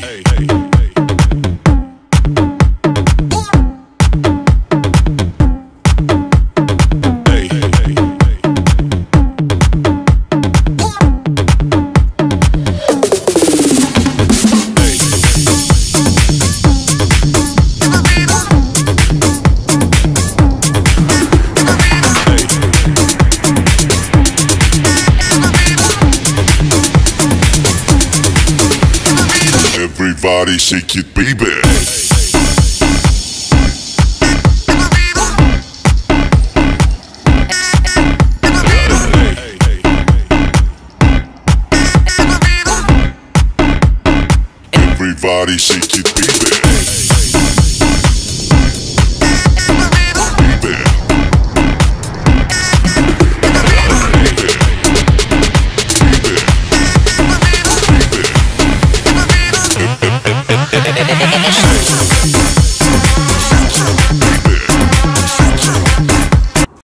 hey. hey. Everybody shake it, baby. Everybody shake it. Baby.